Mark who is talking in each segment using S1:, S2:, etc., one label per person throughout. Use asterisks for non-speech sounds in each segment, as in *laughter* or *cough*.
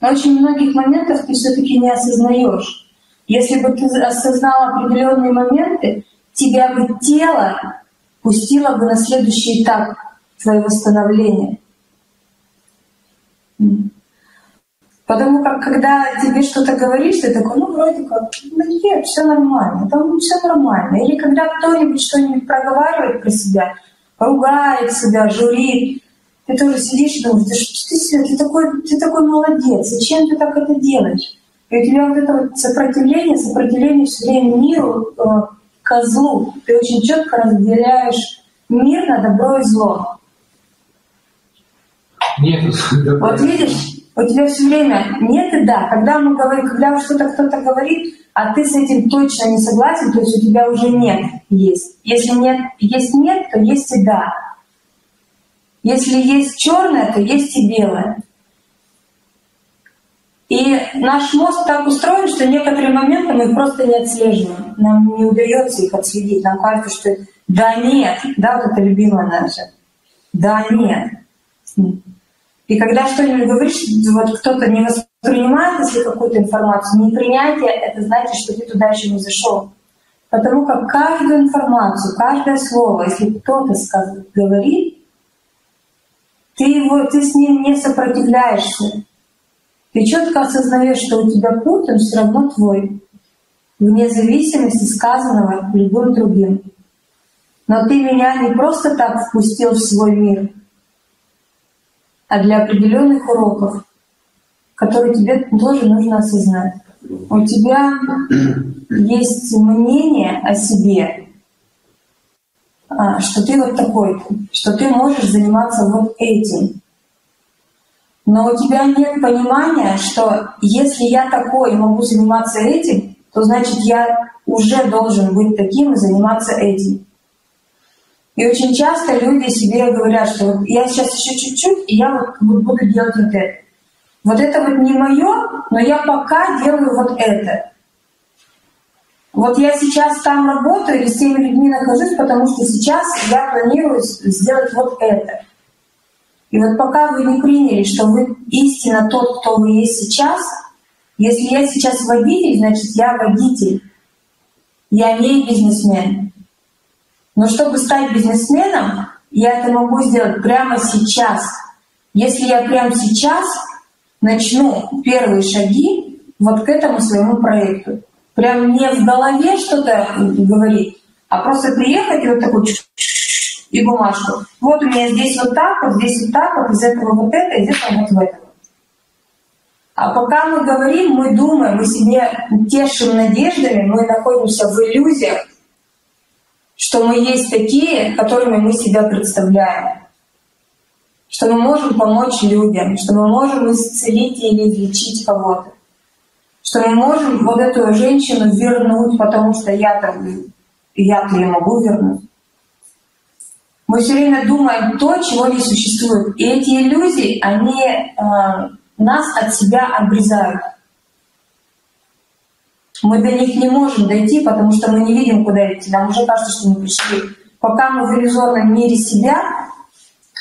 S1: Но очень многих моментов ты все-таки не осознаешь. Если бы ты осознал определенные моменты, тебя бы тело пустило бы на следующий этап твоего восстановления. Потому как когда тебе что-то говоришь, ты такой, ну вроде как, да нет, все нормально, там все нормально. Или когда кто-нибудь что-нибудь проговаривает про себя, ругает себя, журит, ты тоже сидишь и думаешь, да что ты, себе, ты такой, ты такой молодец, зачем ты так это делаешь? И у тебя вот это вот сопротивление, сопротивление все время миру, э, козлу. Ты очень четко разделяешь мир на добро и зло.
S2: Нет. *laughs*
S1: Вот видишь, у тебя все время нет и да. Когда мы говорим, когда что-то кто-то говорит, а ты с этим точно не согласен, то есть у тебя уже нет есть. Если нет, есть нет, то есть и да. Если есть черное, то есть и белое. И наш мозг так устроен, что некоторые моменты мы просто не отслеживаем. Нам не удается их отследить. Нам кажется, что да нет, да, вот это любимое наше. Да нет. И когда что-нибудь говоришь, вот кто-то не воспринимает, если какую-то информацию, непринятие, это значит, что ты туда еще не зашел. Потому как каждую информацию, каждое слово, если кто-то говорит, ты, его, ты с ним не сопротивляешься. Ты четко осознаешь, что у тебя путь, он все равно твой, вне зависимости сказанного любым другим. Но ты меня не просто так впустил в свой мир — а для определенных уроков, которые тебе тоже нужно осознать. У тебя есть мнение о себе, что ты вот такой, что ты можешь заниматься вот этим. Но у тебя нет понимания, что если я такой и могу заниматься этим, то значит я уже должен быть таким и заниматься этим. И очень часто люди себе говорят, что вот я сейчас еще чуть-чуть, и я вот буду делать вот это. Вот это вот не мое, но я пока делаю вот это. Вот я сейчас там работаю или с теми людьми нахожусь, потому что сейчас я планирую сделать вот это. И вот пока вы не приняли, что вы истинно тот, кто вы есть сейчас, если я сейчас водитель, значит я водитель. Я не бизнесмен. Но чтобы стать бизнесменом, я это могу сделать прямо сейчас. Если я прямо сейчас начну первые шаги вот к этому своему проекту. Прям не в голове что-то говорить, а просто приехать и вот такой и бумажку. Вот у меня здесь вот так, вот здесь вот так, вот из этого вот это, из этого вот в это. А пока мы говорим, мы думаем, мы себе тешим надеждами, мы находимся в иллюзиях, что мы есть такие, которыми мы себя представляем, что мы можем помочь людям, что мы можем исцелить или излечить кого-то, что мы можем вот эту женщину вернуть, потому что я там, я-то ее могу вернуть. Мы все время думаем то, чего не существует. И эти иллюзии, они э, нас от себя обрезают. Мы до них не можем дойти, потому что мы не видим, куда идти. Нам уже кажется, что мы пришли. Пока мы в иллюзорном мире себя,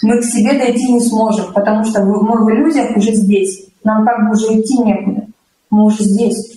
S1: мы к себе дойти не сможем, потому что мы в иллюзиях уже здесь. Нам как бы уже идти некуда. Мы уже здесь.